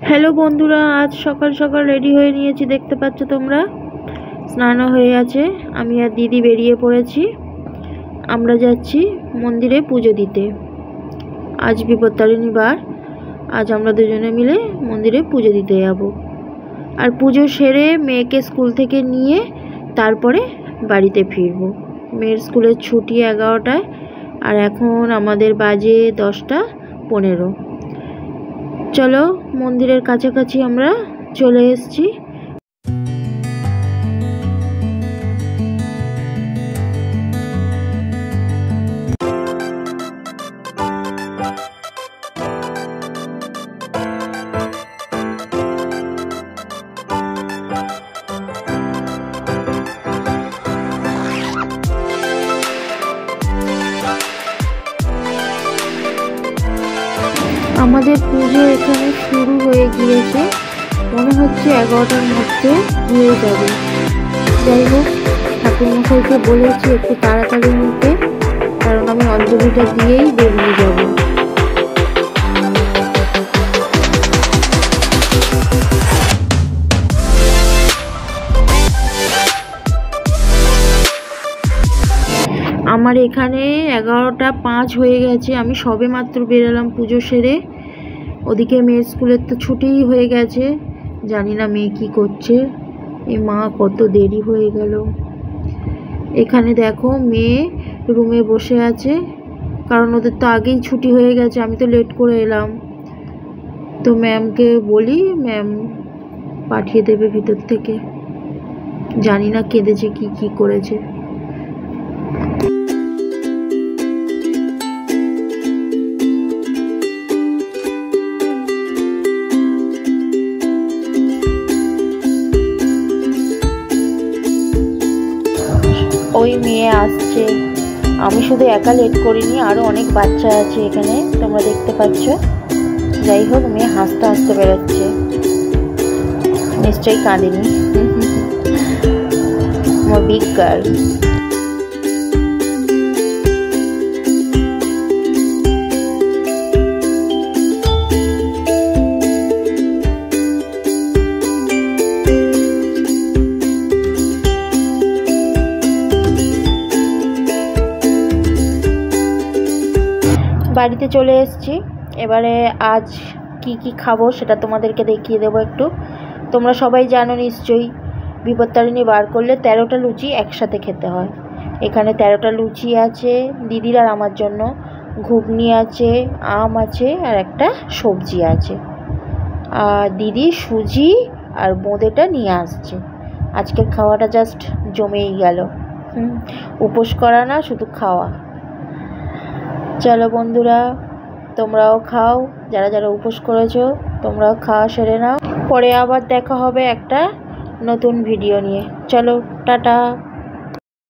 Hello বন্ধুরা, আজ সকাল সকাল রেডি হয়ে নিয়েছি, দেখতে পাচ্ছ তোমরা? স্নানও হয়ে আছে আমি আর দিদি বেরিয়ে পড়েছি। আমরা যাচ্ছি মন্দিরে পুজো দিতে। আজ বিপত্তারিণী বার, আজ আমরা দুজনে মিলে মন্দিরে পুজো দিতে যাব। আর পুজো সেরে মেয়েকে স্কুল থেকে নিয়ে তারপরে বাড়িতে ফিরব। মেয়ের স্কুলের ছুটি এগারোটায়, আর এখন আমাদের বাজে দশটা পনেরো। চলো মন্দিরের কাছাকাছি আমরা চলে এসেছি। আমাদের পুজো এখানে শুরু হয়ে গিয়েছে। মনে হচ্ছে এগারোটার মধ্যে হয়ে যাবে। যাই হোক, ঠাকুরমশাইকে বলেছি একটু তাড়াতাড়ি নিতে, কারণ আমি অঞ্জলিটা দিয়েই বেরিয়ে যাব। আমার এখানে এগারোটা পাঁচ হয়ে গেছে, আমি সবে মাত্র বেরোলাম পুজো সেরে। ওদিকে মেয়ের স্কুলের তো ছুটিই হয়ে গেছে, জানি না মেয়ে কী করছে। এ মা কত দেরি হয়ে গেল। এখানে দেখো মেয়ে রুমে বসে আছে, কারণ ওদের তো আগেই ছুটি হয়ে গেছে, আমি তো লেট করে এলাম। তো ম্যামকে বলি ম্যাম পাঠিয়ে দেবে ভিতর থেকে। জানি না কেঁদেছে কি কি করেছে। ওই মেয়ে আসছে। আমি শুধু একা লেট করিনি আরও অনেক বাচ্চা আছে এখানে, তোমরা দেখতে পাচ্ছ। যাই হোক, মেয়ে হাসতে হাসতে বেরোচ্ছে। নিশ্চয়ই কাঁদেনি। আমার বিগ গার্ল বাড়িতে চলে এসেছি। এবারে আজ কি কি খাব সেটা তোমাদেরকে দেখিয়ে দেবো একটু। তোমরা সবাই জানো নিশ্চয়ই, বিপত্তারিণী বার করলে তেরোটা লুচি একসাথে খেতে হয়। এখানে তেরোটা লুচি আছে, দিদির আর আমার জন্য। ঘুগনি আছে, আম আছে, আর একটা সবজি আছে। আর দিদি সুজি আর বোঁদেটা নিয়ে আসছে। আজকের খাওয়াটা জাস্ট জমেই গেল। উপোস করা না, শুধু খাওয়া। চলো বন্ধুরা, তোমরাও খাও। যারা যারা উপোস করেছ, তোমরাও খাওয়া সেরে নাও। পরে আবার দেখা হবে একটা নতুন ভিডিও নিয়ে। চলো, টাটা।